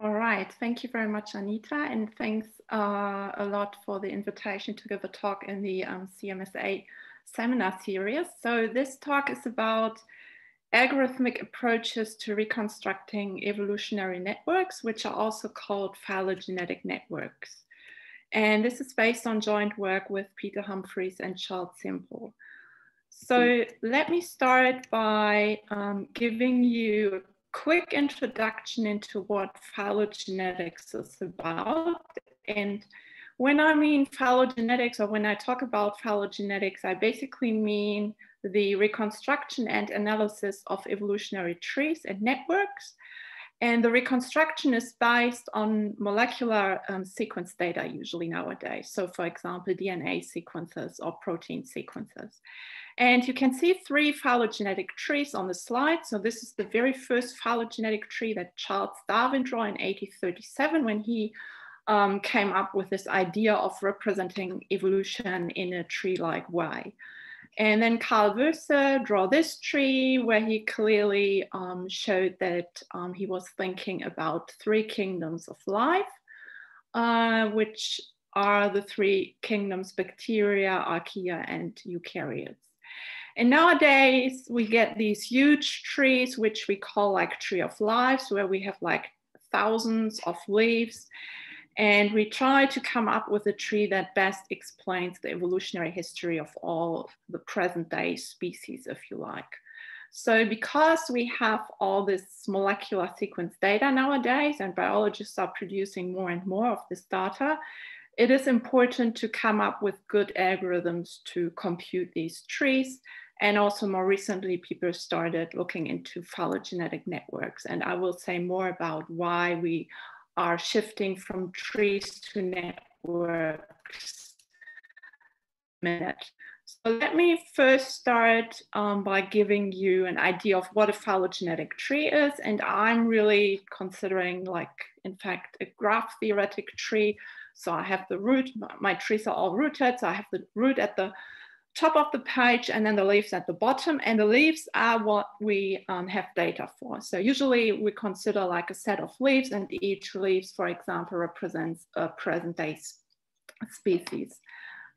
All right, thank you very much, Anita, and thanks uh, a lot for the invitation to give a talk in the um, CMSA seminar series. So this talk is about algorithmic approaches to reconstructing evolutionary networks, which are also called phylogenetic networks. And this is based on joint work with Peter Humphries and Charles Semple. So let me start by um, giving you quick introduction into what phylogenetics is about. And when I mean phylogenetics or when I talk about phylogenetics, I basically mean the reconstruction and analysis of evolutionary trees and networks. And the reconstruction is based on molecular um, sequence data usually nowadays. So for example, DNA sequences or protein sequences. And you can see three phylogenetic trees on the slide. So this is the very first phylogenetic tree that Charles Darwin drew in 1837 when he um, came up with this idea of representing evolution in a tree-like way. And then Carl Woese draw this tree where he clearly um, showed that um, he was thinking about three kingdoms of life, uh, which are the three kingdoms, bacteria, archaea, and eukaryotes. And nowadays we get these huge trees, which we call like tree of lives, where we have like thousands of leaves. And we try to come up with a tree that best explains the evolutionary history of all the present day species, if you like. So because we have all this molecular sequence data nowadays and biologists are producing more and more of this data, it is important to come up with good algorithms to compute these trees and also more recently, people started looking into phylogenetic networks. And I will say more about why we are shifting from trees to networks minute. So let me first start um, by giving you an idea of what a phylogenetic tree is. And I'm really considering like, in fact, a graph theoretic tree. So I have the root, my trees are all rooted. So I have the root at the top of the page and then the leaves at the bottom. And the leaves are what we um, have data for. So usually we consider like a set of leaves and each leaves, for example, represents a present day species.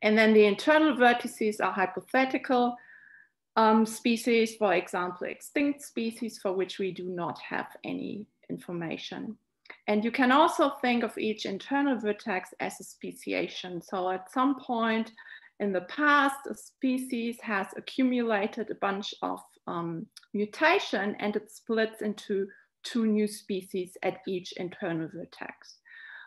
And then the internal vertices are hypothetical um, species, for example, extinct species for which we do not have any information. And you can also think of each internal vertex as a speciation. So at some point, in the past, a species has accumulated a bunch of um, mutation and it splits into two new species at each internal vertex.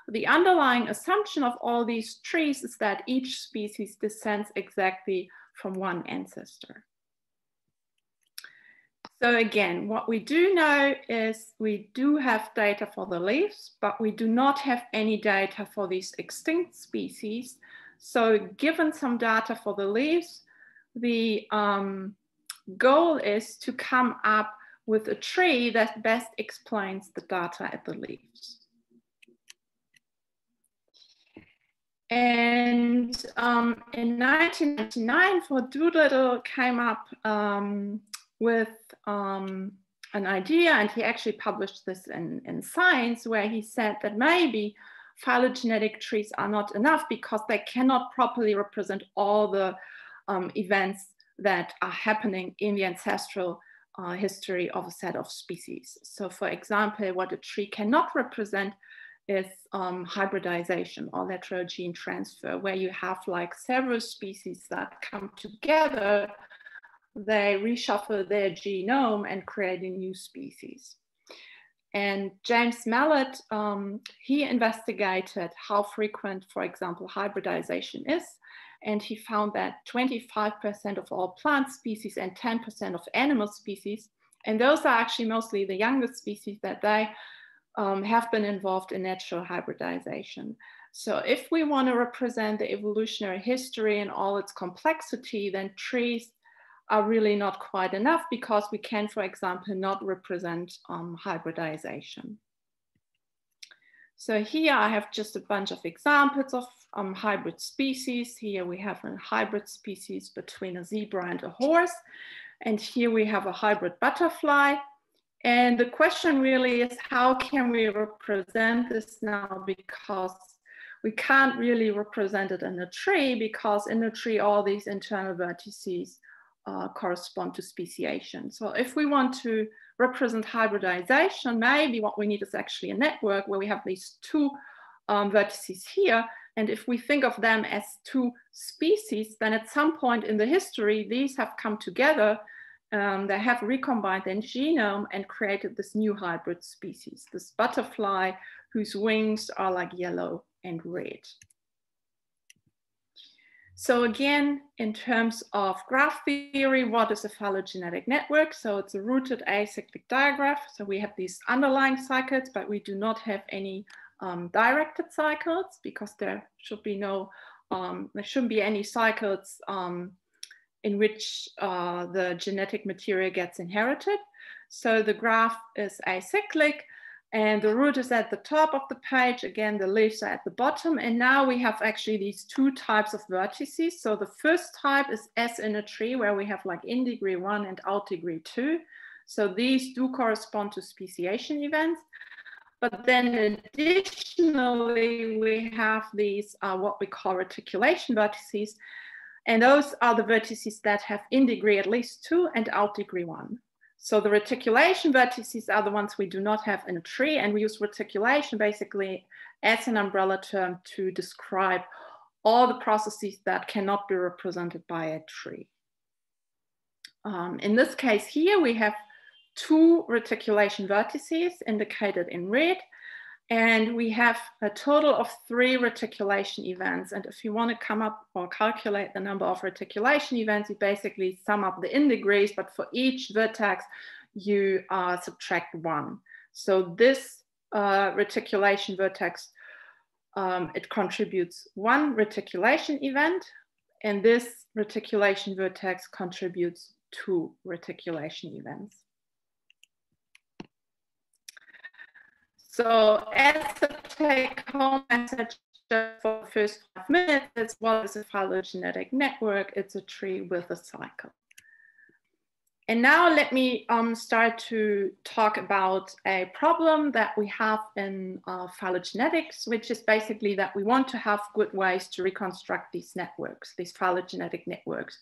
The underlying assumption of all these trees is that each species descends exactly from one ancestor. So again, what we do know is we do have data for the leaves, but we do not have any data for these extinct species so given some data for the leaves, the um, goal is to come up with a tree that best explains the data at the leaves. And um, in 1999, Ford Doolittle came up um, with um, an idea, and he actually published this in, in Science, where he said that maybe phylogenetic trees are not enough because they cannot properly represent all the um, events that are happening in the ancestral uh, history of a set of species. So for example, what a tree cannot represent is um, hybridization or lateral gene transfer, where you have like several species that come together, they reshuffle their genome and create a new species. And James Mallett, um, he investigated how frequent, for example, hybridization is. And he found that 25% of all plant species and 10% of animal species, and those are actually mostly the youngest species that they um, have been involved in natural hybridization. So if we want to represent the evolutionary history and all its complexity, then trees are really not quite enough because we can, for example, not represent um, hybridization. So here I have just a bunch of examples of um, hybrid species. Here we have a hybrid species between a zebra and a horse. And here we have a hybrid butterfly. And the question really is how can we represent this now? Because we can't really represent it in a tree because in a tree, all these internal vertices uh, correspond to speciation. So if we want to represent hybridization, maybe what we need is actually a network where we have these two um, vertices here. And if we think of them as two species, then at some point in the history, these have come together um, they have recombined their genome and created this new hybrid species, this butterfly whose wings are like yellow and red. So again, in terms of graph theory, what is a phylogenetic network? So it's a rooted acyclic digraph. So we have these underlying cycles, but we do not have any um, directed cycles because there should be no, um, there shouldn't be any cycles um, in which uh, the genetic material gets inherited. So the graph is acyclic and the root is at the top of the page. Again, the leaves are at the bottom. And now we have actually these two types of vertices. So the first type is S in a tree where we have like in degree one and out degree two. So these do correspond to speciation events. But then additionally, we have these, uh, what we call reticulation vertices, and those are the vertices that have in degree at least two and out degree one. So the reticulation vertices are the ones we do not have in a tree. And we use reticulation basically as an umbrella term to describe all the processes that cannot be represented by a tree. Um, in this case here, we have two reticulation vertices indicated in red and we have a total of three reticulation events. And if you want to come up or calculate the number of reticulation events, you basically sum up the in degrees, but for each vertex, you uh, subtract one. So this uh, reticulation vertex, um, it contributes one reticulation event, and this reticulation vertex contributes two reticulation events. So as a take home message for the first five minutes, it's as a phylogenetic network? It's a tree with a cycle. And now let me um, start to talk about a problem that we have in uh, phylogenetics, which is basically that we want to have good ways to reconstruct these networks, these phylogenetic networks.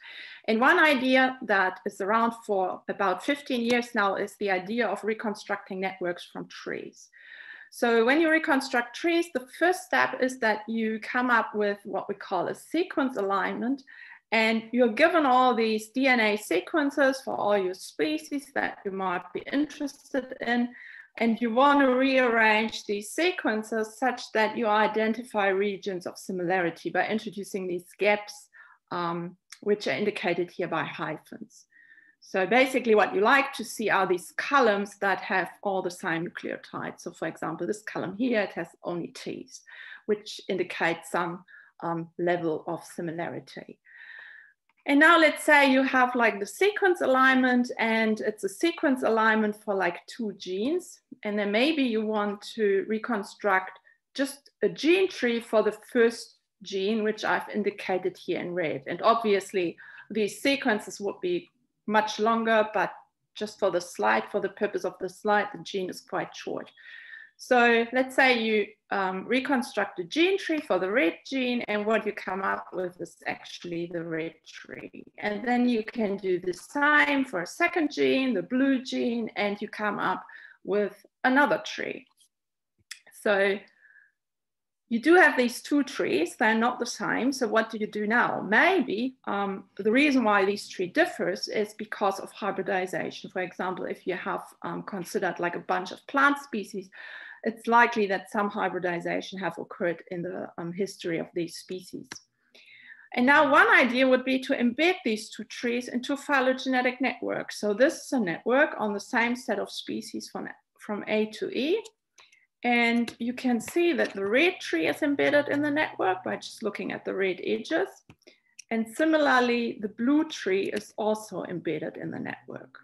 And one idea that is around for about 15 years now is the idea of reconstructing networks from trees. So when you reconstruct trees, the first step is that you come up with what we call a sequence alignment. And you're given all these DNA sequences for all your species that you might be interested in. And you want to rearrange these sequences such that you identify regions of similarity by introducing these gaps, um, which are indicated here by hyphens. So basically what you like to see are these columns that have all the same nucleotides. So for example, this column here, it has only T's, which indicates some um, level of similarity. And now let's say you have like the sequence alignment and it's a sequence alignment for like two genes. And then maybe you want to reconstruct just a gene tree for the first gene, which I've indicated here in red. And obviously these sequences would be much longer, but just for the slide, for the purpose of the slide, the gene is quite short. So let's say you um, reconstruct a gene tree for the red gene and what you come up with is actually the red tree. And then you can do the same for a second gene, the blue gene, and you come up with another tree. So you do have these two trees, they're not the same. So what do you do now? Maybe um, the reason why these tree differs is because of hybridization. For example, if you have um, considered like a bunch of plant species, it's likely that some hybridization have occurred in the um, history of these species. And now one idea would be to embed these two trees into phylogenetic networks. So this is a network on the same set of species from, from A to E. And you can see that the red tree is embedded in the network by just looking at the red edges. And similarly, the blue tree is also embedded in the network.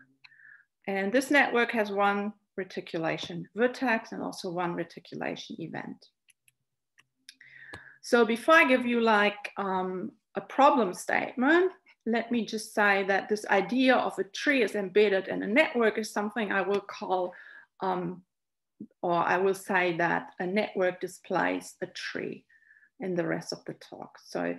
And this network has one reticulation vertex and also one reticulation event. So before I give you like um, a problem statement, let me just say that this idea of a tree is embedded in a network is something I will call, um, or I will say that a network displays a tree in the rest of the talk. So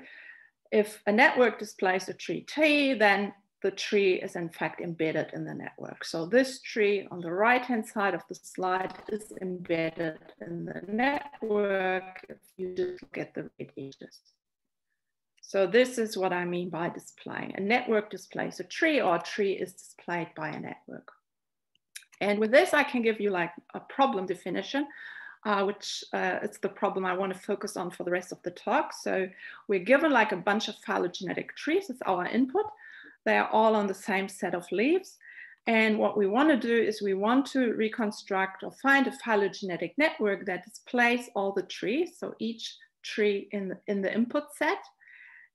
if a network displays a tree T, then the tree is in fact embedded in the network. So this tree on the right-hand side of the slide is embedded in the network if you just look at the red edges. So this is what I mean by displaying. A network displays a tree or a tree is displayed by a network. And with this, I can give you like a problem definition, uh, which uh, it's the problem I want to focus on for the rest of the talk. So we're given like a bunch of phylogenetic trees as our input. They are all on the same set of leaves. And what we want to do is we want to reconstruct or find a phylogenetic network that displays all the trees. So each tree in the, in the input set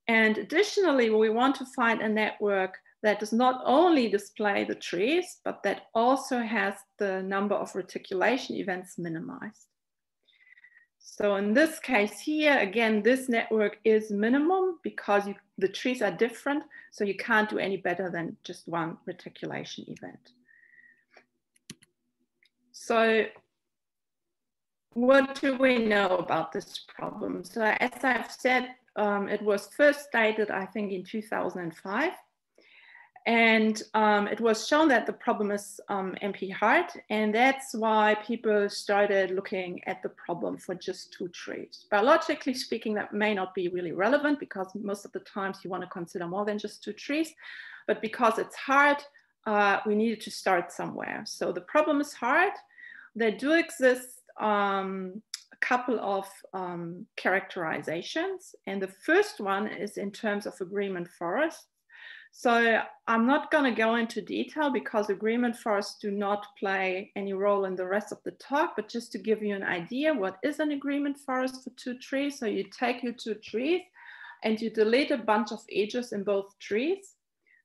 and additionally, we want to find a network that does not only display the trees, but that also has the number of reticulation events minimized. So in this case here, again, this network is minimum because you, the trees are different. So you can't do any better than just one reticulation event. So what do we know about this problem? So as I've said, um, it was first stated, I think, in 2005. And um, it was shown that the problem is um, NP hard. And that's why people started looking at the problem for just two trees. Biologically speaking, that may not be really relevant because most of the times you want to consider more than just two trees. But because it's hard, uh, we needed to start somewhere. So the problem is hard. There do exist um, a couple of um, characterizations. And the first one is in terms of agreement forests. So I'm not going to go into detail because agreement forests do not play any role in the rest of the talk, but just to give you an idea, what is an agreement forest for two trees? So you take your two trees and you delete a bunch of edges in both trees.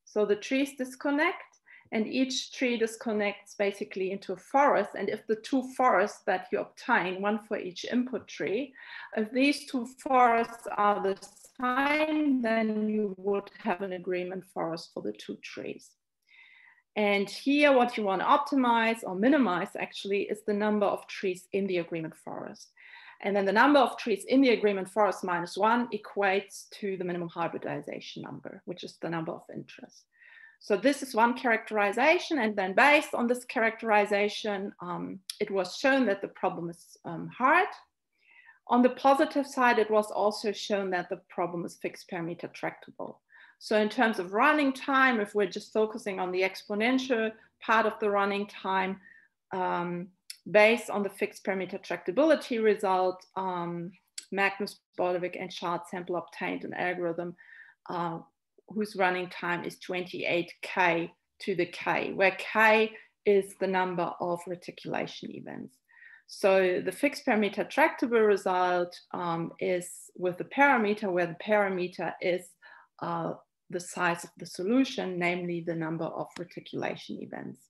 So the trees disconnect and each tree disconnects basically into a forest. And if the two forests that you obtain, one for each input tree, if these two forests are the same, then you would have an agreement forest for the two trees. And here, what you want to optimize or minimize actually is the number of trees in the agreement forest. And then the number of trees in the agreement forest minus one equates to the minimum hybridization number, which is the number of interest. So this is one characterization. And then based on this characterization, um, it was shown that the problem is um, hard. On the positive side, it was also shown that the problem is fixed parameter tractable. So in terms of running time, if we're just focusing on the exponential part of the running time, um, based on the fixed parameter tractability result, um, Magnus Bordewich and Charles Semple obtained an algorithm uh, whose running time is 28k to the k, where k is the number of reticulation events. So the fixed parameter tractable result um, is with the parameter where the parameter is uh, the size of the solution, namely the number of reticulation events.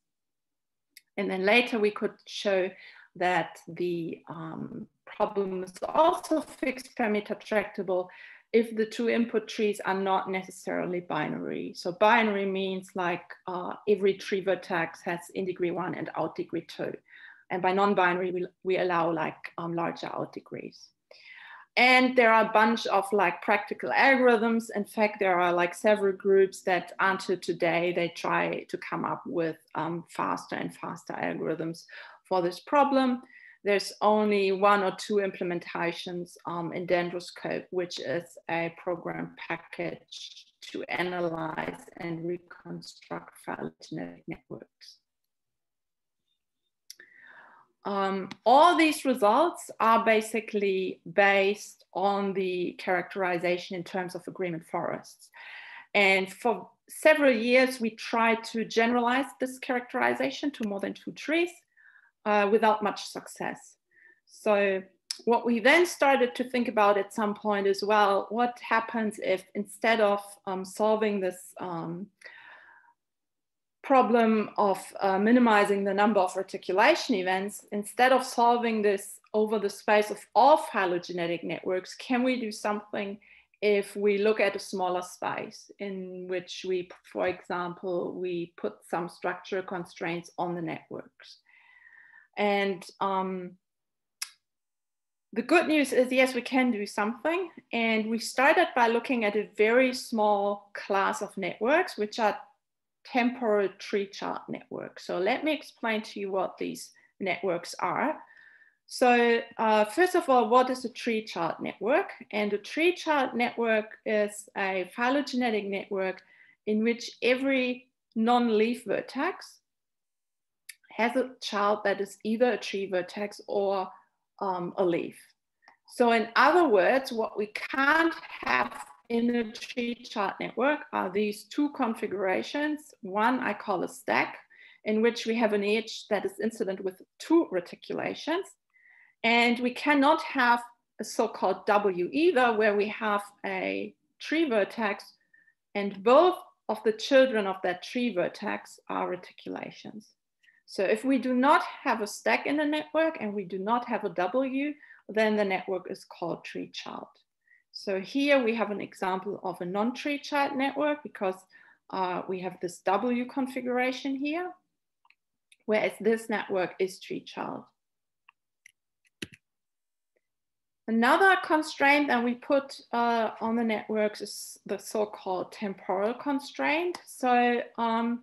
And then later we could show that the um, problem is also fixed parameter tractable if the two input trees are not necessarily binary. So binary means like uh, every tree vertex has in degree one and out degree two. And by non-binary, we, we allow like um, larger out degrees. And there are a bunch of like practical algorithms. In fact, there are like several groups that until today, they try to come up with um, faster and faster algorithms for this problem there's only one or two implementations um, in Dendroscope, which is a program package to analyze and reconstruct phylogenetic networks. Um, all these results are basically based on the characterization in terms of agreement forests. And for several years, we tried to generalize this characterization to more than two trees uh, without much success. So what we then started to think about at some point as well, what happens if instead of um, solving this um, problem of uh, minimizing the number of reticulation events, instead of solving this over the space of all phylogenetic networks, can we do something if we look at a smaller space in which we, for example, we put some structural constraints on the networks. And um, the good news is, yes, we can do something. And we started by looking at a very small class of networks, which are temporal tree child networks. So let me explain to you what these networks are. So uh, first of all, what is a tree child network? And a tree child network is a phylogenetic network in which every non-leaf vertex has a child that is either a tree vertex or um, a leaf. So in other words, what we can't have in a tree child network are these two configurations. One I call a stack, in which we have an edge that is incident with two reticulations. And we cannot have a so-called W either, where we have a tree vertex and both of the children of that tree vertex are reticulations. So if we do not have a stack in the network and we do not have a W, then the network is called tree child. So here we have an example of a non-tree child network because uh, we have this W configuration here, whereas this network is tree child. Another constraint that we put uh, on the networks is the so-called temporal constraint. So um,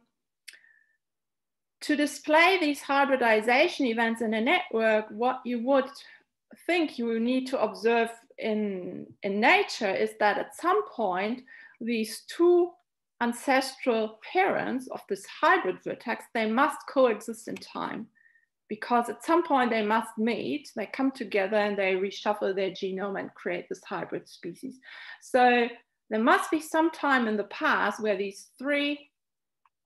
to display these hybridization events in a network, what you would think you need to observe in, in nature is that at some point, these two ancestral parents of this hybrid vertex, they must coexist in time because at some point they must meet, they come together and they reshuffle their genome and create this hybrid species. So there must be some time in the past where these three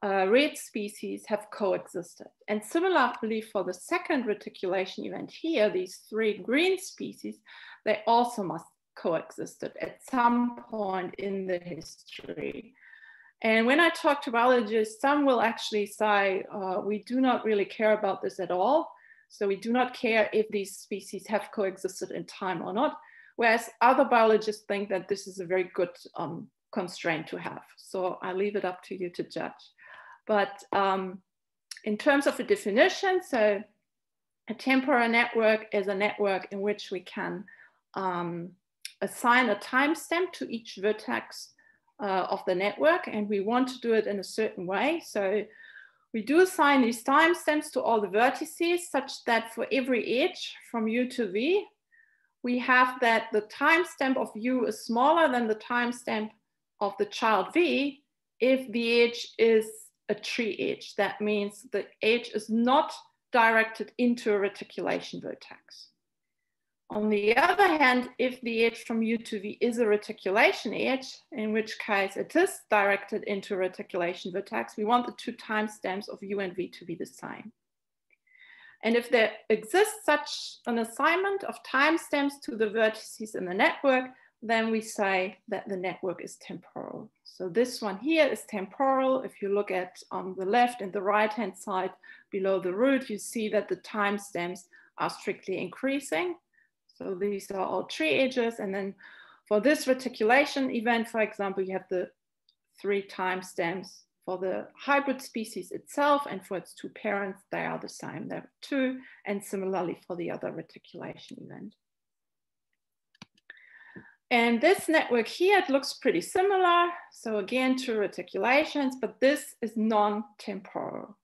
uh, red species have coexisted. And similarly for the second reticulation event here, these three green species, they also must coexisted at some point in the history. And when I talk to biologists, some will actually say, uh, we do not really care about this at all. So we do not care if these species have coexisted in time or not. Whereas other biologists think that this is a very good um, constraint to have. So I leave it up to you to judge. But um, in terms of a definition, so a temporal network is a network in which we can um, assign a timestamp to each vertex uh, of the network and we want to do it in a certain way. So we do assign these timestamps to all the vertices such that for every edge from U to V, we have that the timestamp of U is smaller than the timestamp of the child V if the edge is a tree edge. That means the edge is not directed into a reticulation vertex. On the other hand, if the edge from U to V is a reticulation edge, in which case it is directed into a reticulation vertex, we want the two timestamps of U and V to be the same. And if there exists such an assignment of timestamps to the vertices in the network, then we say that the network is temporal. So this one here is temporal. If you look at on the left and the right-hand side below the root, you see that the timestamps are strictly increasing. So these are all tree edges. And then for this reticulation event, for example, you have the three timestamps for the hybrid species itself and for its two parents, they are the same, they are two, and similarly for the other reticulation event. And this network here, it looks pretty similar. So again, two reticulations, but this is non-temporal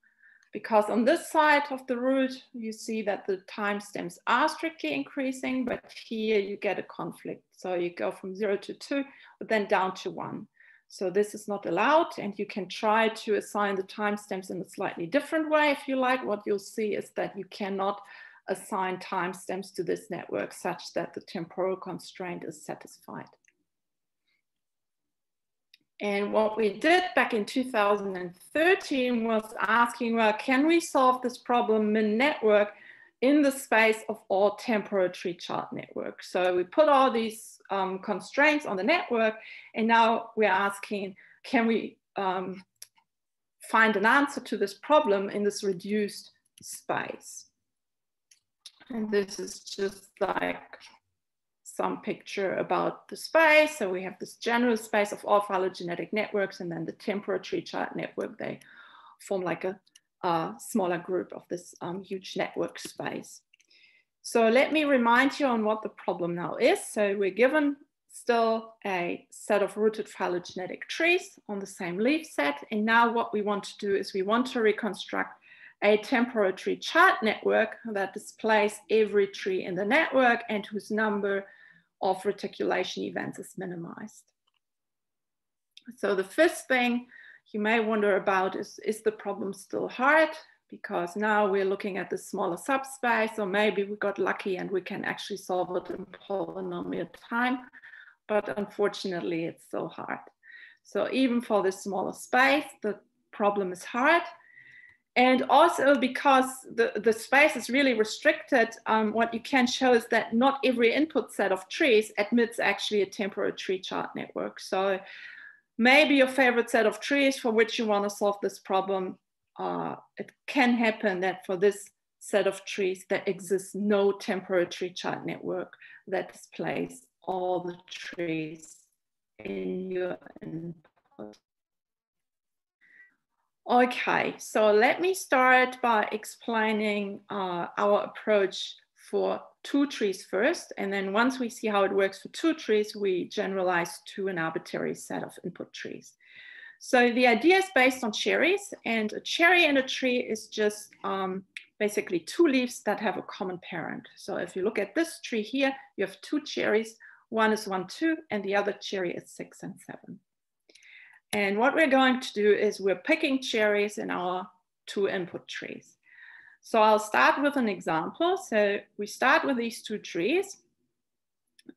because on this side of the root, you see that the timestamps are strictly increasing, but here you get a conflict. So you go from zero to two, but then down to one. So this is not allowed and you can try to assign the timestamps in a slightly different way if you like. What you'll see is that you cannot assign timestamps to this network such that the temporal constraint is satisfied. And what we did back in 2013 was asking, well, can we solve this problem in network in the space of all temporal tree child networks? So we put all these um, constraints on the network, and now we're asking, can we um, find an answer to this problem in this reduced space? And this is just like some picture about the space. So we have this general space of all phylogenetic networks and then the temporal tree child network. They form like a, a smaller group of this um, huge network space. So let me remind you on what the problem now is. So we're given still a set of rooted phylogenetic trees on the same leaf set. And now what we want to do is we want to reconstruct a temporal tree child network that displays every tree in the network and whose number of reticulation events is minimized. So the first thing you may wonder about is, is the problem still hard? Because now we're looking at the smaller subspace, or maybe we got lucky and we can actually solve it in polynomial time. But unfortunately, it's so hard. So even for the smaller space, the problem is hard. And also because the, the space is really restricted, um, what you can show is that not every input set of trees admits actually a temporal tree child network. So maybe your favorite set of trees for which you want to solve this problem, uh, it can happen that for this set of trees, there exists no temporal tree child network that displays all the trees in your input. Okay, so let me start by explaining uh, our approach for two trees first. And then once we see how it works for two trees, we generalize to an arbitrary set of input trees. So the idea is based on cherries and a cherry in a tree is just um, basically two leaves that have a common parent. So if you look at this tree here, you have two cherries, one is one, two, and the other cherry is six and seven. And what we're going to do is we're picking cherries in our two input trees. So I'll start with an example. So we start with these two trees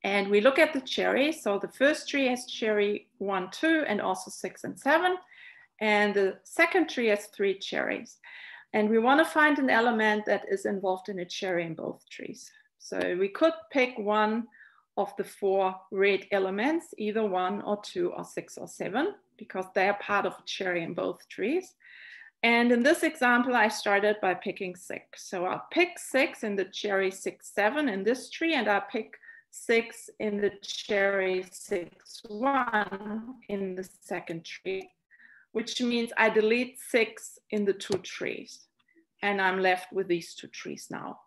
and we look at the cherries. So the first tree has cherry one, two, and also six and seven. And the second tree has three cherries. And we wanna find an element that is involved in a cherry in both trees. So we could pick one of the four red elements, either one or two or six or seven because they are part of a cherry in both trees. And in this example, I started by picking six. So I'll pick six in the cherry six, seven in this tree, and I'll pick six in the cherry six, one in the second tree, which means I delete six in the two trees. And I'm left with these two trees now.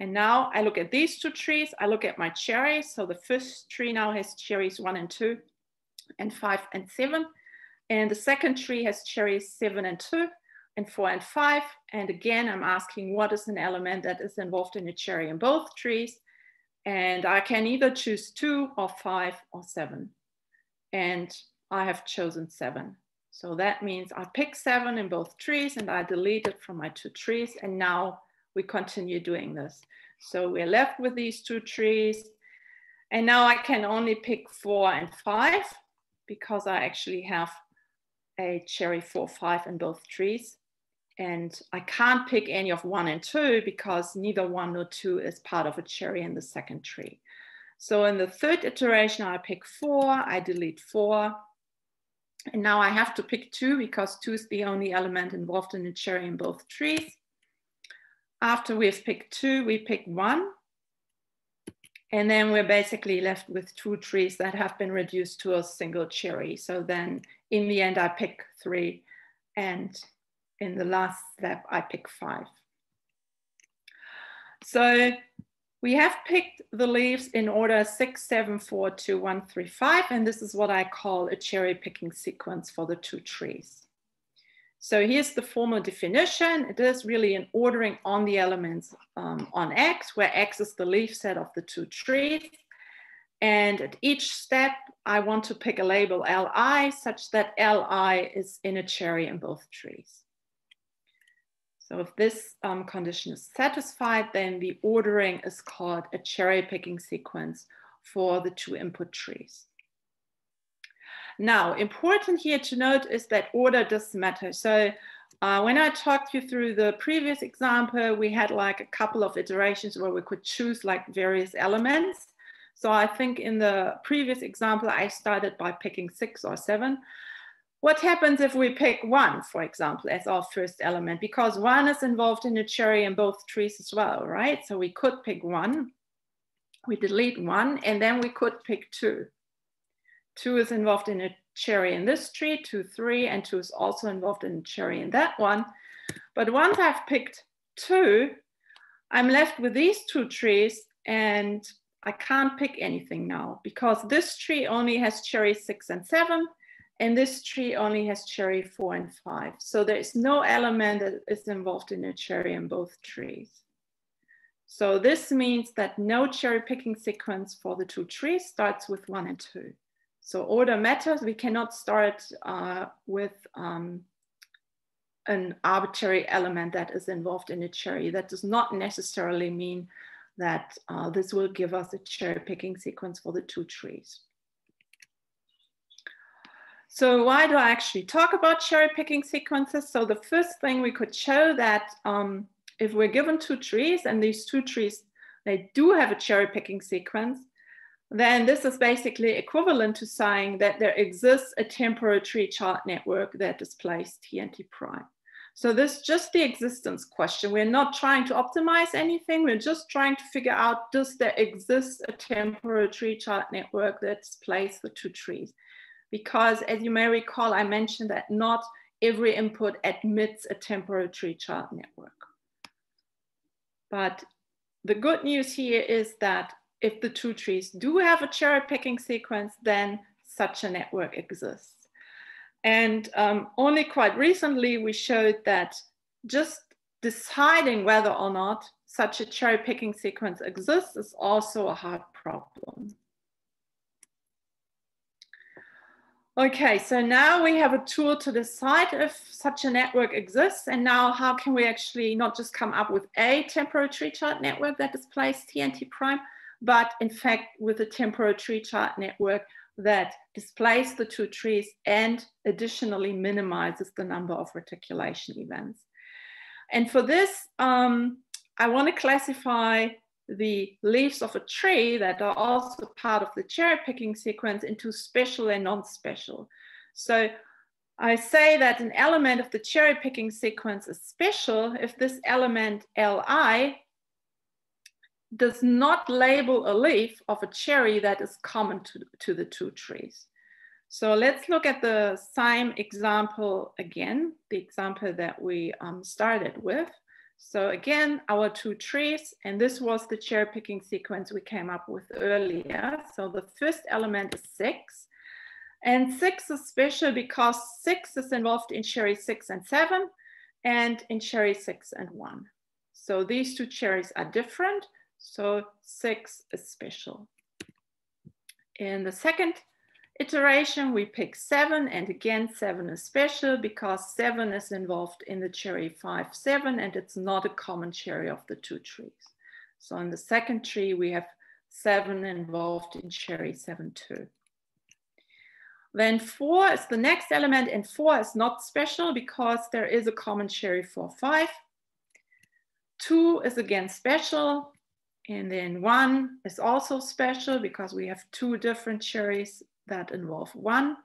And now I look at these two trees, I look at my cherries. So the first tree now has cherries one and two and five and seven. And the second tree has cherries seven and two and four and five. And again, I'm asking what is an element that is involved in a cherry in both trees. And I can either choose two or five or seven. And I have chosen seven. So that means I pick seven in both trees and I delete it from my two trees. And now we continue doing this. So we're left with these two trees. And now I can only pick four and five because I actually have a cherry four, five in both trees. And I can't pick any of one and two because neither one nor two is part of a cherry in the second tree. So in the third iteration, I pick four, I delete four. And now I have to pick two because two is the only element involved in a cherry in both trees. After we've picked two, we pick one. And then we're basically left with two trees that have been reduced to a single cherry. So then in the end, I pick three. And in the last step, I pick five. So we have picked the leaves in order six, seven, four, two, one, three, five. And this is what I call a cherry picking sequence for the two trees. So here's the formal definition. It is really an ordering on the elements um, on X, where X is the leaf set of the two trees. And at each step, I want to pick a label Li such that Li is in a cherry in both trees. So if this um, condition is satisfied, then the ordering is called a cherry picking sequence for the two input trees. Now, important here to note is that order does matter. So uh, when I talked you through the previous example, we had like a couple of iterations where we could choose like various elements. So I think in the previous example, I started by picking six or seven. What happens if we pick one, for example, as our first element? Because one is involved in a cherry in both trees as well, right? So we could pick one. we delete one, and then we could pick two. Two is involved in a cherry in this tree, two, three, and two is also involved in a cherry in that one. But once I've picked two, I'm left with these two trees and I can't pick anything now because this tree only has cherry six and seven and this tree only has cherry four and five. So there is no element that is involved in a cherry in both trees. So this means that no cherry picking sequence for the two trees starts with one and two. So order matters. We cannot start uh, with um, an arbitrary element that is involved in a cherry. That does not necessarily mean that uh, this will give us a cherry picking sequence for the two trees. So why do I actually talk about cherry picking sequences? So the first thing we could show that um, if we're given two trees and these two trees, they do have a cherry picking sequence, then this is basically equivalent to saying that there exists a temporary chart network that displays TNT prime. So this is just the existence question. We're not trying to optimize anything. We're just trying to figure out, does there exist a temporary tree child network that displays the two trees? Because as you may recall, I mentioned that not every input admits a temporary tree child network. But the good news here is that if the two trees do have a cherry picking sequence, then such a network exists. And um, only quite recently, we showed that just deciding whether or not such a cherry picking sequence exists is also a hard problem. Okay, so now we have a tool to decide if such a network exists. And now how can we actually not just come up with a temporal tree child network that displays TNT prime, but in fact with a temporal tree child network that displays the two trees and additionally minimizes the number of reticulation events. And for this, um, I want to classify the leaves of a tree that are also part of the cherry picking sequence into special and non-special. So I say that an element of the cherry picking sequence is special if this element Li does not label a leaf of a cherry that is common to, to the two trees. So let's look at the same example again, the example that we um, started with. So again, our two trees, and this was the cherry picking sequence we came up with earlier. So the first element is six. And six is special because six is involved in cherry six and seven and in cherry six and one. So these two cherries are different. So six is special. In the second iteration, we pick seven and again, seven is special because seven is involved in the cherry five, seven, and it's not a common cherry of the two trees. So in the second tree, we have seven involved in cherry seven, two. Then four is the next element and four is not special because there is a common cherry four, five. Two is again special and then one is also special because we have two different cherries that involve one.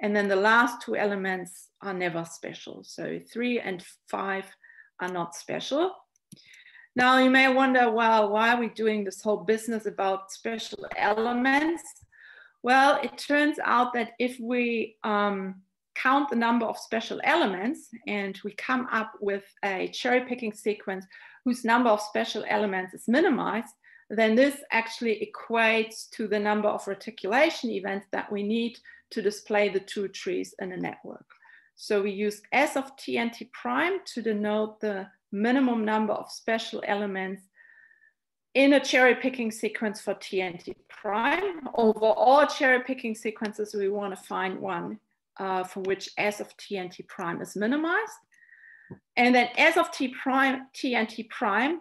And then the last two elements are never special. So three and five are not special. Now you may wonder, well, why are we doing this whole business about special elements? Well, it turns out that if we um, count the number of special elements and we come up with a cherry picking sequence whose number of special elements is minimized, then this actually equates to the number of reticulation events that we need to display the two trees in a network. So we use S of TNT prime to denote the minimum number of special elements in a cherry picking sequence for TNT prime. Over all cherry picking sequences, we want to find one uh, for which S of TNT prime is minimized. And then S of T prime, t and t prime,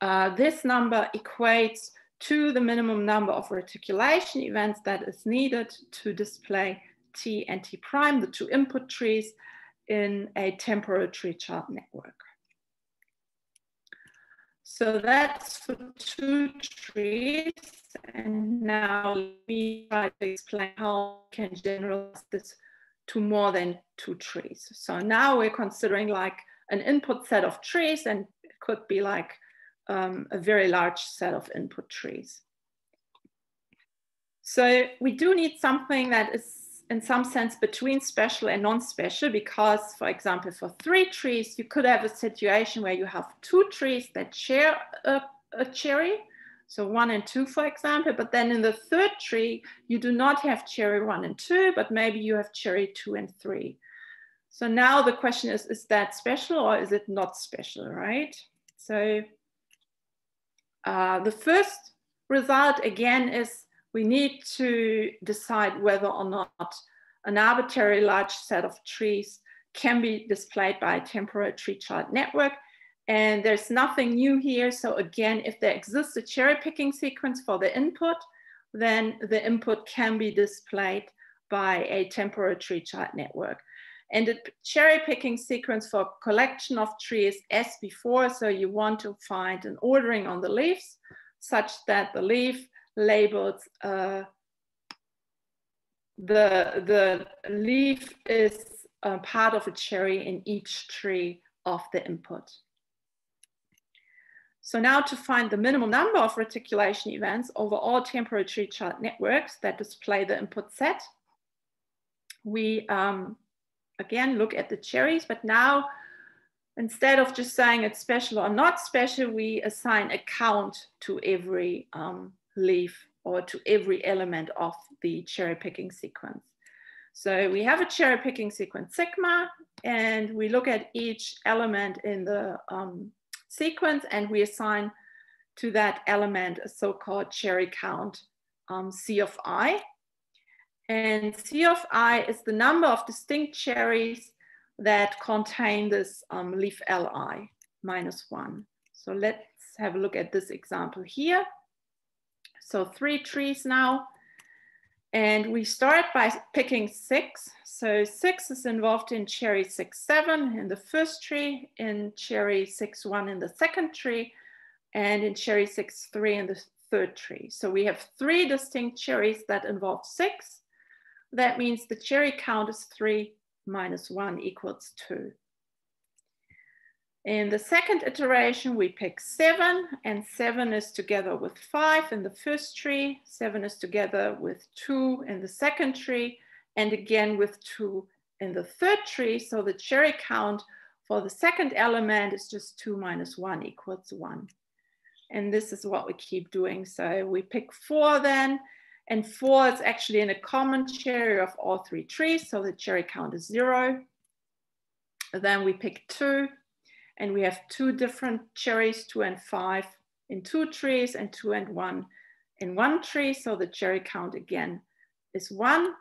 uh, this number equates to the minimum number of reticulation events that is needed to display T and T prime, the two input trees in a temporal tree child network. So that's for two trees. And now me try to explain how we can generalize this to more than two trees. So now we're considering like an input set of trees and it could be like um, a very large set of input trees. So we do need something that is in some sense between special and non-special because, for example, for three trees, you could have a situation where you have two trees that share a, a cherry, so one and two, for example, but then in the third tree, you do not have cherry one and two, but maybe you have cherry two and three. So now the question is, is that special or is it not special, right? So uh, the first result again is we need to decide whether or not an arbitrary large set of trees can be displayed by a temporal tree child network. And there's nothing new here. So again, if there exists a cherry picking sequence for the input, then the input can be displayed by a temporal tree child network. And the cherry picking sequence for collection of trees as before. So you want to find an ordering on the leaves such that the leaf labeled uh, the, the leaf is a part of a cherry in each tree of the input. So now to find the minimal number of reticulation events over all temporal tree child networks that display the input set, we um, again look at the cherries, but now instead of just saying it's special or not special, we assign a count to every um, leaf or to every element of the cherry picking sequence. So we have a cherry picking sequence sigma, and we look at each element in the um, sequence and we assign to that element a so-called cherry count um, C of i. And C of i is the number of distinct cherries that contain this um, leaf Li minus one. So let's have a look at this example here. So three trees now. And we start by picking six. So six is involved in cherry six, seven in the first tree, in cherry six, one in the second tree, and in cherry six, three in the third tree. So we have three distinct cherries that involve six. That means the cherry count is three minus one equals two. In the second iteration, we pick seven and seven is together with five in the first tree. Seven is together with two in the second tree and again with two in the third tree. So the cherry count for the second element is just two minus one equals one. And this is what we keep doing. So we pick four then, and four is actually in a common cherry of all three trees. So the cherry count is zero. Then we pick two and we have two different cherries, two and five in two trees and two and one in one tree. So the cherry count again is one.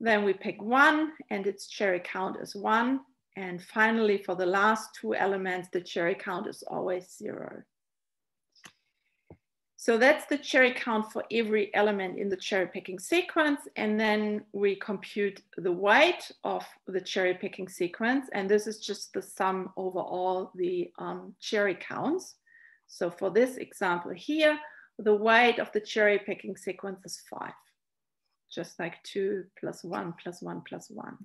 Then we pick one and its cherry count is one. And finally, for the last two elements, the cherry count is always zero. So that's the cherry count for every element in the cherry picking sequence. And then we compute the weight of the cherry picking sequence. And this is just the sum over all the um, cherry counts. So for this example here, the weight of the cherry picking sequence is five, just like two plus one plus one plus one.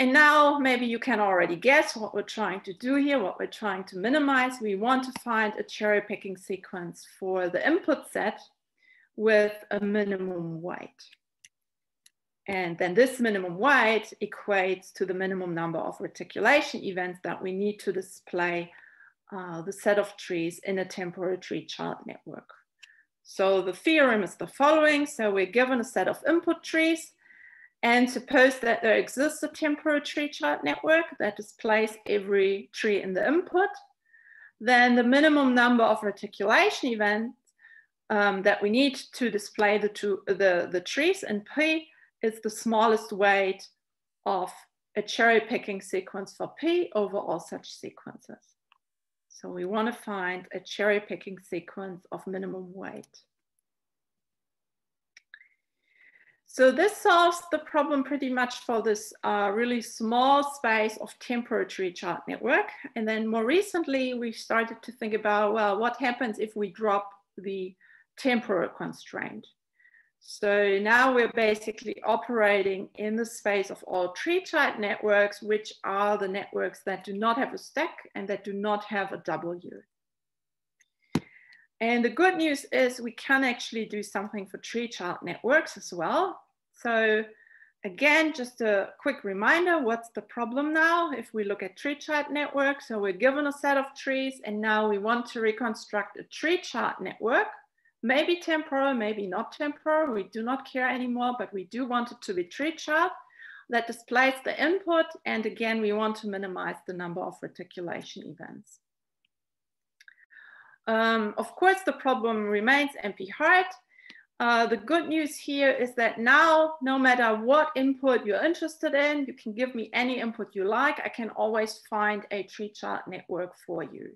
And now maybe you can already guess what we're trying to do here, what we're trying to minimize. We want to find a cherry picking sequence for the input set with a minimum weight. And then this minimum weight equates to the minimum number of reticulation events that we need to display uh, the set of trees in a temporal tree child network. So the theorem is the following. So we're given a set of input trees and suppose that there exists a temporal tree child network that displays every tree in the input, then the minimum number of reticulation events um, that we need to display the, two, the, the trees in P is the smallest weight of a cherry picking sequence for P over all such sequences. So we want to find a cherry picking sequence of minimum weight. So this solves the problem pretty much for this uh, really small space of temporal tree child network. And then more recently, we started to think about, well, what happens if we drop the temporal constraint? So now we're basically operating in the space of all tree child networks, which are the networks that do not have a stack and that do not have a W. And the good news is we can actually do something for tree child networks as well. So again, just a quick reminder, what's the problem now? If we look at tree child network, so we're given a set of trees and now we want to reconstruct a tree child network, maybe temporal, maybe not temporal, we do not care anymore, but we do want it to be tree child that displays the input. And again, we want to minimize the number of reticulation events. Um, of course, the problem remains NP hard. Uh, the good news here is that now, no matter what input you're interested in, you can give me any input you like. I can always find a tree child network for you.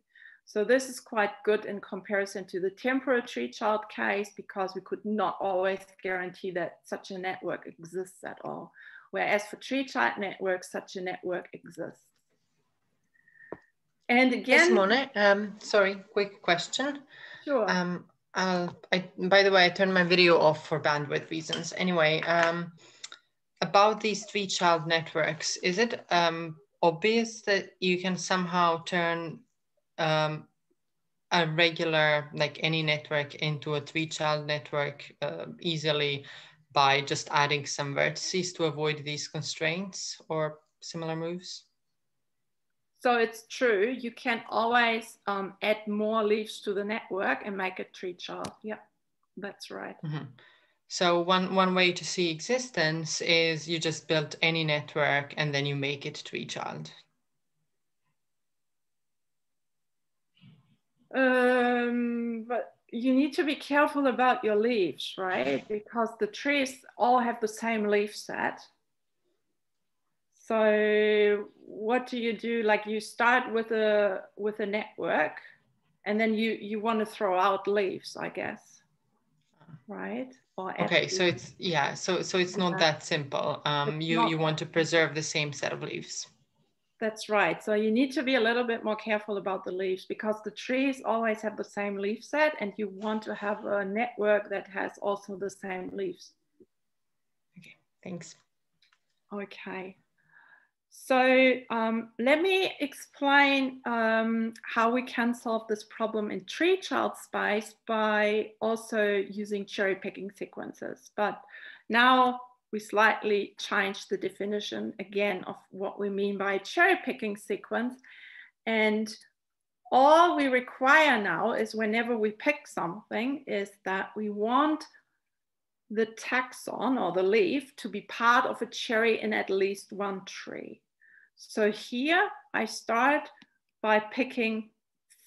So this is quite good in comparison to the temporal tree child case because we could not always guarantee that such a network exists at all. Whereas for tree child networks, such a network exists. And again, Simone, um, sorry, quick question. Sure. Um, I'll, I, by the way, I turned my video off for bandwidth reasons. Anyway, um, about these tree child networks, is it um, obvious that you can somehow turn um, a regular, like any network into a tree child network uh, easily by just adding some vertices to avoid these constraints or similar moves? So it's true, you can always um, add more leaves to the network and make it tree child. Yeah, that's right. Mm -hmm. So one, one way to see existence is you just build any network and then you make it tree child. Um, but you need to be careful about your leaves, right? Because the trees all have the same leaf set. So what do you do? Like you start with a with a network, and then you you want to throw out leaves, I guess, right? Or okay, so it's yeah, so so it's not that simple. Um, it's you you want to preserve the same set of leaves. That's right. So you need to be a little bit more careful about the leaves because the trees always have the same leaf set, and you want to have a network that has also the same leaves. Okay, thanks. Okay. So um, let me explain um, how we can solve this problem in tree child space by also using cherry picking sequences. But now we slightly change the definition again of what we mean by cherry picking sequence. And all we require now is whenever we pick something is that we want the taxon or the leaf to be part of a cherry in at least one tree. So here I start by picking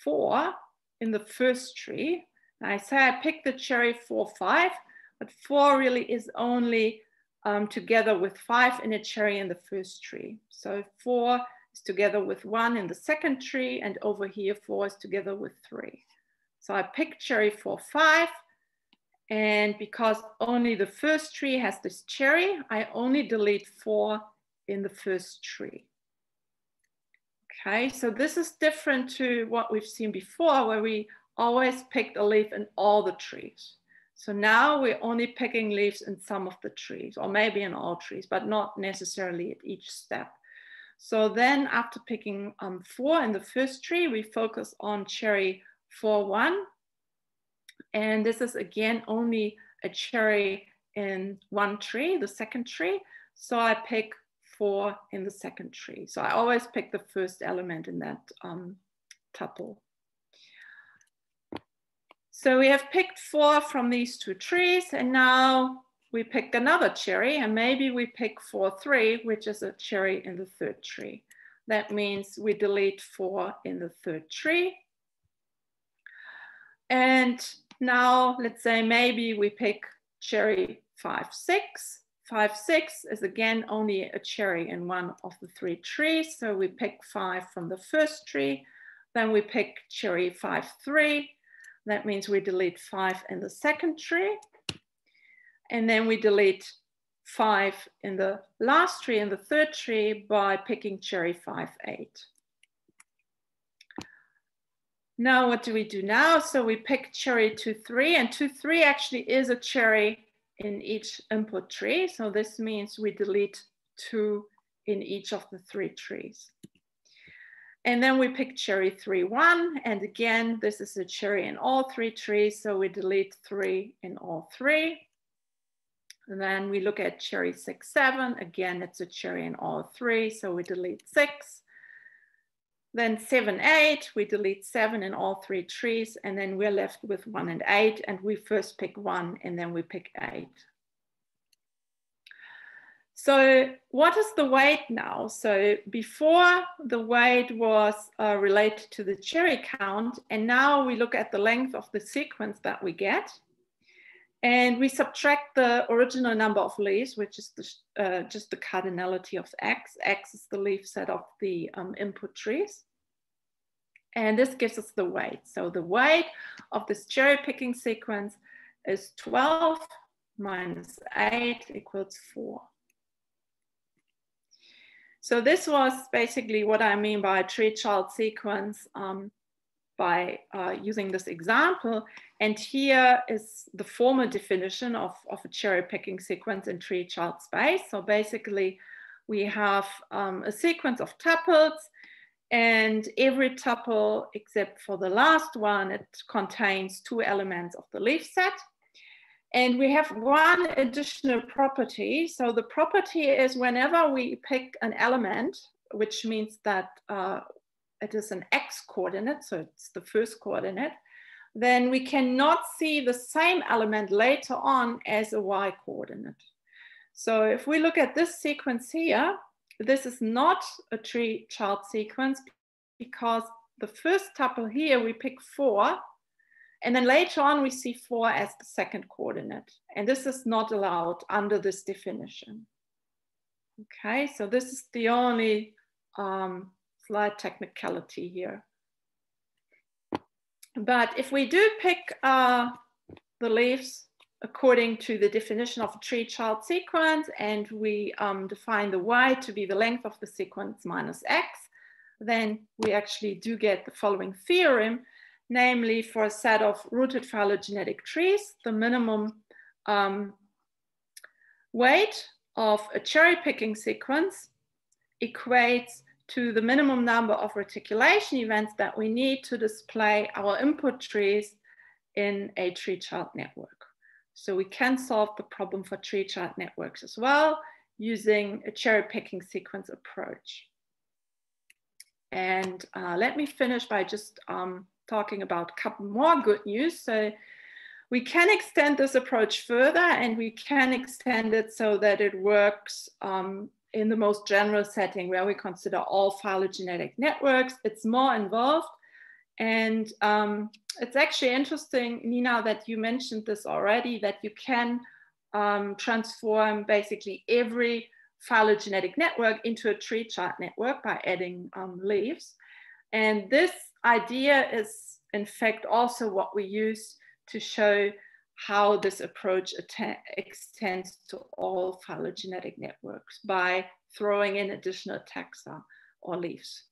four in the first tree. And I say I pick the cherry four, five, but four really is only um, together with five in a cherry in the first tree. So four is together with one in the second tree, and over here four is together with three. So I pick cherry four, five, and because only the first tree has this cherry, I only delete four in the first tree. Okay, so this is different to what we've seen before where we always picked a leaf in all the trees. So now we're only picking leaves in some of the trees or maybe in all trees, but not necessarily at each step. So then after picking um, four in the first tree, we focus on cherry 4-1 and this is again only a cherry in one tree, the second tree. So I pick four in the second tree. So I always pick the first element in that um, tuple. So we have picked four from these two trees and now we pick another cherry and maybe we pick four, three, which is a cherry in the third tree. That means we delete four in the third tree. And now let's say maybe we pick cherry five, six. Five, six is again only a cherry in one of the three trees. So we pick five from the first tree. Then we pick cherry five, three. That means we delete five in the second tree. And then we delete five in the last tree, in the third tree by picking cherry five, eight. Now, what do we do now? So we pick cherry 2, 3, and 2, 3 actually is a cherry in each input tree. So this means we delete two in each of the three trees. And then we pick cherry three, one. And again, this is a cherry in all three trees. So we delete three in all three. And then we look at cherry six, seven. Again, it's a cherry in all three. So we delete six. Then seven, eight, we delete seven in all three trees. And then we're left with one and eight. And we first pick one and then we pick eight. So what is the weight now? So before the weight was uh, related to the cherry count, and now we look at the length of the sequence that we get. And we subtract the original number of leaves, which is the, uh, just the cardinality of x. x is the leaf set of the um, input trees. And this gives us the weight. So the weight of this cherry picking sequence is 12 minus 8 equals 4. So this was basically what I mean by tree child sequence um, by uh, using this example. And here is the formal definition of, of a cherry picking sequence in tree child space. So basically we have um, a sequence of tuples and every tuple except for the last one, it contains two elements of the leaf set. And we have one additional property. So the property is whenever we pick an element, which means that uh, it is an x coordinate, so it's the first coordinate, then we cannot see the same element later on as a y coordinate. So if we look at this sequence here, this is not a tree child sequence because the first tuple here, we pick four, and then later on, we see four as the second coordinate. And this is not allowed under this definition. Okay, so this is the only um, slight technicality here. But if we do pick uh, the leaves according to the definition of a tree child sequence, and we um, define the y to be the length of the sequence minus x, then we actually do get the following theorem namely for a set of rooted phylogenetic trees, the minimum um, weight of a cherry picking sequence equates to the minimum number of reticulation events that we need to display our input trees in a tree child network. So we can solve the problem for tree child networks as well using a cherry picking sequence approach. And uh, let me finish by just um, talking about a couple more good news. So we can extend this approach further and we can extend it so that it works um, in the most general setting where we consider all phylogenetic networks. It's more involved. And um, it's actually interesting, Nina, that you mentioned this already, that you can um, transform basically every phylogenetic network into a tree child network by adding um, leaves. And this idea is in fact also what we use to show how this approach extends to all phylogenetic networks by throwing in additional taxa or leaves.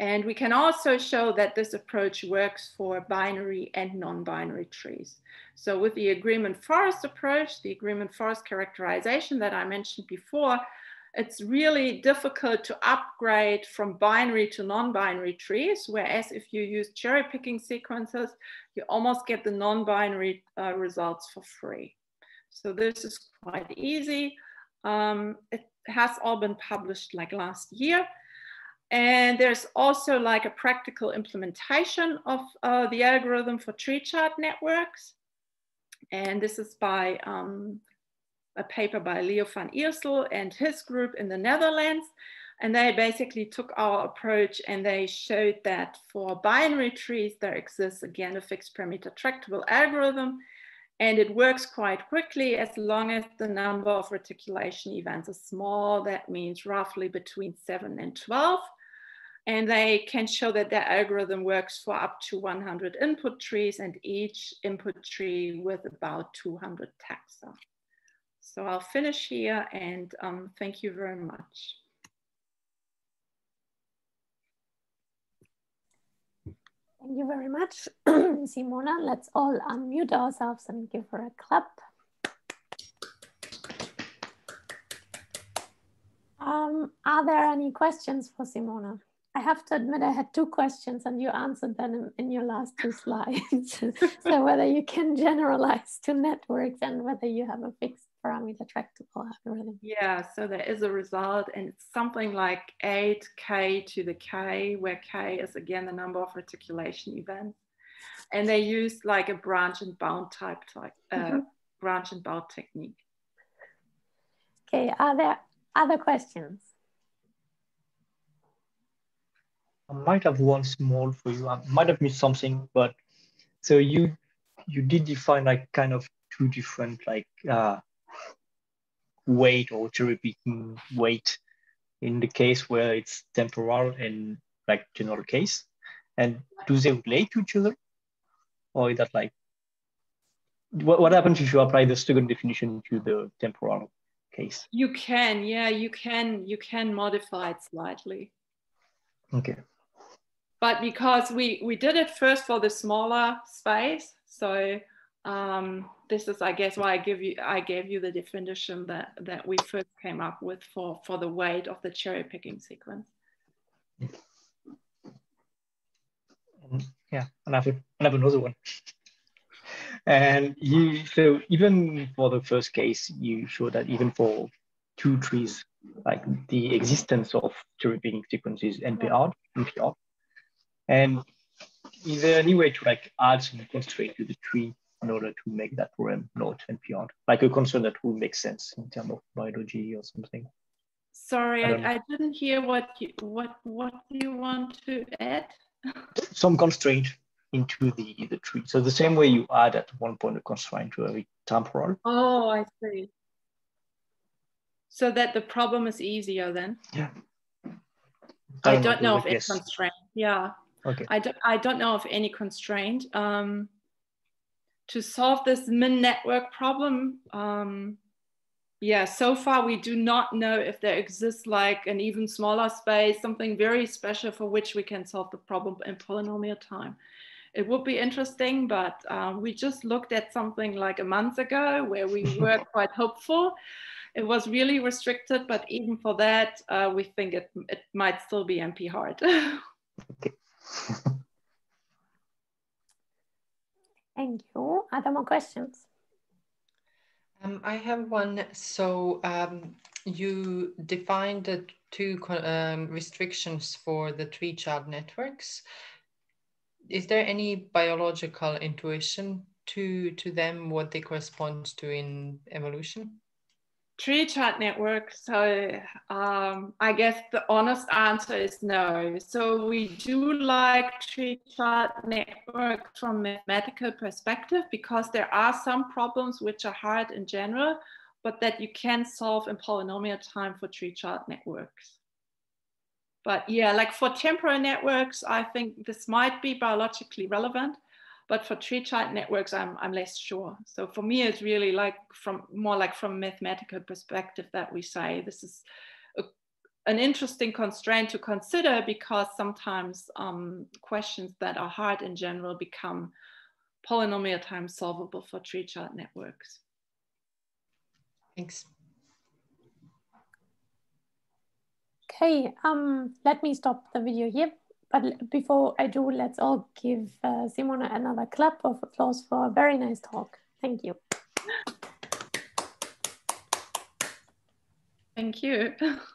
And we can also show that this approach works for binary and non-binary trees. So with the agreement forest approach, the agreement forest characterization that I mentioned before, it's really difficult to upgrade from binary to non-binary trees, whereas if you use cherry picking sequences, you almost get the non-binary uh, results for free. So this is quite easy. Um, it has all been published like last year. And there's also like a practical implementation of uh, the algorithm for tree child networks. And this is by um, a paper by Leo van Iersel and his group in the Netherlands. And they basically took our approach and they showed that for binary trees, there exists again a fixed parameter tractable algorithm. And it works quite quickly as long as the number of reticulation events is small. That means roughly between seven and 12. And they can show that their algorithm works for up to 100 input trees and each input tree with about 200 taxa. So I'll finish here and um, thank you very much. Thank you very much, Simone. Let's all unmute ourselves and give her a clap. Um, are there any questions for Simone? I have to admit I had two questions and you answered them in, in your last two slides. so whether you can generalize to networks and whether you have a fixed parameter tractable algorithm. Yeah, so there is a result and it's something like 8k to the k, where k is again the number of reticulation events. And they use like a branch and bound type, type uh, mm -hmm. branch and bound technique. Okay, are there other questions? I might have one small for you. I might have missed something, but so you you did define like kind of two different like uh, weight or picking weight in the case where it's temporal and like general case. And do they relate to each other? Or is that like what, what happens if you apply the second definition to the temporal case? You can, yeah, you can you can modify it slightly. Okay but because we we did it first for the smaller space so um, this is i guess why i give you i gave you the definition that that we first came up with for for the weight of the cherry picking sequence. Yeah and i have, I have another one. And you so even for the first case you show that even for two trees like the existence of cherry picking sequences npr npr and is there any way to like add some constraint to the tree in order to make that program not beyond, Like a constraint that would make sense in terms of biology or something. Sorry, I, I, didn't hear what you, what what you want to add? some constraint into the the tree. So the same way you add at one point a constraint to every temporal. Oh, I see. So that the problem is easier then. Yeah. I don't, I don't know if it's constraint. Yeah. Okay. I don't, I don't know of any constraint. Um, to solve this min network problem, um, yeah, so far we do not know if there exists like an even smaller space, something very special for which we can solve the problem in polynomial time. It would be interesting, but um, we just looked at something like a month ago where we were quite hopeful. It was really restricted, but even for that, uh, we think it, it might still be NP hard. okay. Thank you. Other more questions? Um, I have one. So um, you defined the two um, restrictions for the tree child networks. Is there any biological intuition to to them what they correspond to in evolution? Tree child network. So um, i guess the honest answer is no. So we do like tree child network from mathematical perspective because there are some problems which are hard in general but that you can solve in polynomial time for tree child networks. But yeah like for temporal networks i think this might be biologically relevant but for tree child networks, I'm, I'm less sure. So for me, it's really like from more like from a mathematical perspective that we say this is a, an interesting constraint to consider because sometimes um, questions that are hard in general become polynomial time solvable for tree child networks. Thanks. Okay, um, let me stop the video here. But before I do, let's all give uh, Simone another clap of applause for a very nice talk. Thank you. Thank you.